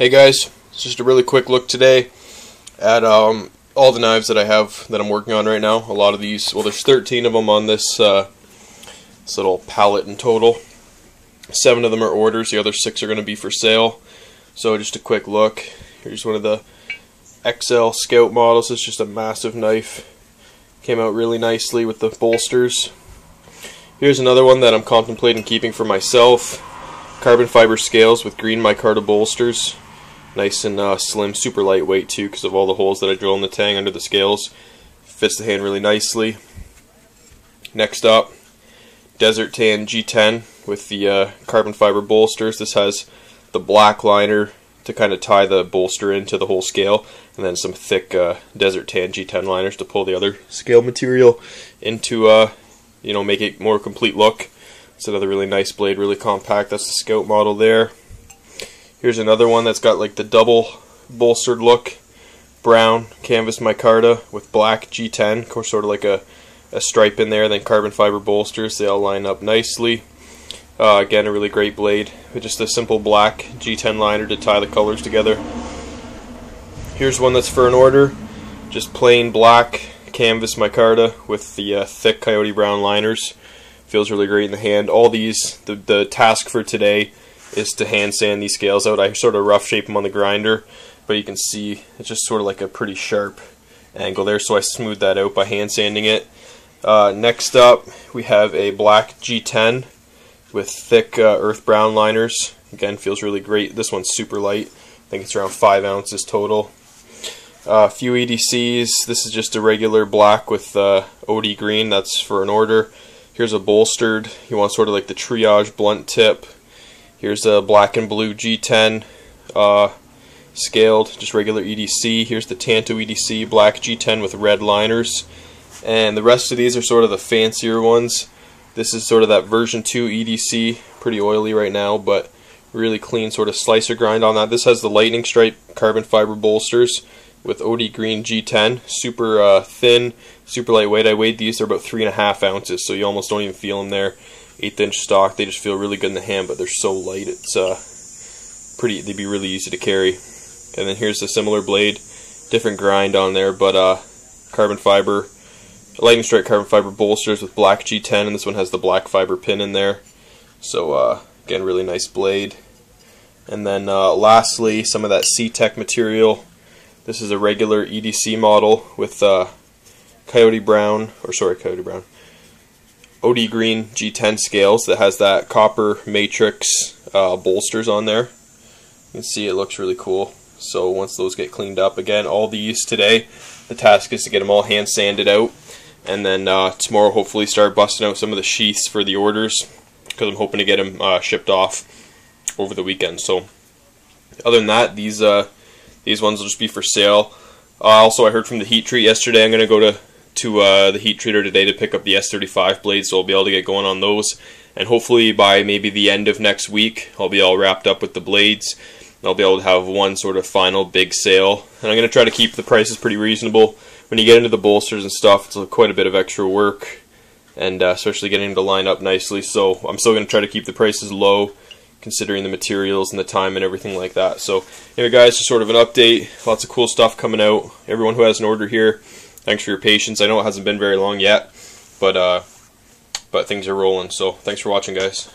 Hey guys, it's just a really quick look today at um, all the knives that I have that I'm working on right now. A lot of these, well there's 13 of them on this, uh, this little pallet in total. Seven of them are orders, the other six are going to be for sale. So just a quick look. Here's one of the XL Scout models. It's just a massive knife. Came out really nicely with the bolsters. Here's another one that I'm contemplating keeping for myself. Carbon fiber scales with green micarta bolsters nice and uh, slim, super lightweight too because of all the holes that I drill in the tang under the scales. Fits the hand really nicely. Next up, Desert Tan G10 with the uh, carbon fiber bolsters. This has the black liner to kind of tie the bolster into the whole scale, and then some thick uh, Desert Tan G10 liners to pull the other scale material into, uh, you know, make it more complete look. It's another really nice blade, really compact. That's the Scout model there. Here's another one that's got like the double bolstered look. Brown canvas micarta with black G10, of course sort of like a, a stripe in there, then carbon fiber bolsters. They all line up nicely. Uh, again, a really great blade with just a simple black G10 liner to tie the colors together. Here's one that's for an order. Just plain black canvas micarta with the uh, thick coyote brown liners. Feels really great in the hand. All these, the, the task for today is to hand sand these scales out. I sort of rough shape them on the grinder, but you can see it's just sort of like a pretty sharp angle there, so I smooth that out by hand sanding it. Uh, next up, we have a black G10 with thick uh, earth brown liners. Again, feels really great. This one's super light. I think it's around 5 ounces total. A uh, few EDCs. This is just a regular black with uh, OD green. That's for an order. Here's a bolstered. You want sort of like the triage blunt tip. Here's a black and blue G10 uh, scaled, just regular EDC. Here's the Tanto EDC, black G10 with red liners. And the rest of these are sort of the fancier ones. This is sort of that version 2 EDC, pretty oily right now, but really clean sort of slicer grind on that. This has the lightning strike carbon fiber bolsters with OD Green G10, super uh, thin, super lightweight. I weighed these, they're about three and a half ounces, so you almost don't even feel them there eighth inch stock. They just feel really good in the hand, but they're so light. It's uh, pretty. They'd be really easy to carry. And then here's a similar blade, different grind on there, but uh, carbon fiber, lightning strike carbon fiber bolsters with black G10, and this one has the black fiber pin in there. So uh, again, really nice blade. And then uh, lastly, some of that C-Tech material. This is a regular EDC model with uh, Coyote Brown, or sorry, Coyote Brown, OD Green G10 scales that has that copper matrix uh, bolsters on there. You can see it looks really cool. So once those get cleaned up, again, all these today, the task is to get them all hand sanded out. And then uh, tomorrow, hopefully, start busting out some of the sheaths for the orders because I'm hoping to get them uh, shipped off over the weekend. So other than that, these uh, these ones will just be for sale. Uh, also, I heard from the heat treat yesterday. I'm going to go to to uh, the heat treater today to pick up the S35 blades, so I'll be able to get going on those. And hopefully by maybe the end of next week, I'll be all wrapped up with the blades. I'll be able to have one sort of final big sale. And I'm going to try to keep the prices pretty reasonable. When you get into the bolsters and stuff, it's quite a bit of extra work, and uh, especially getting to line up nicely. So I'm still going to try to keep the prices low, considering the materials and the time and everything like that. So anyway, guys, just sort of an update. Lots of cool stuff coming out. Everyone who has an order here, thanks for your patience. I know it hasn't been very long yet, but uh, but things are rolling. So thanks for watching, guys.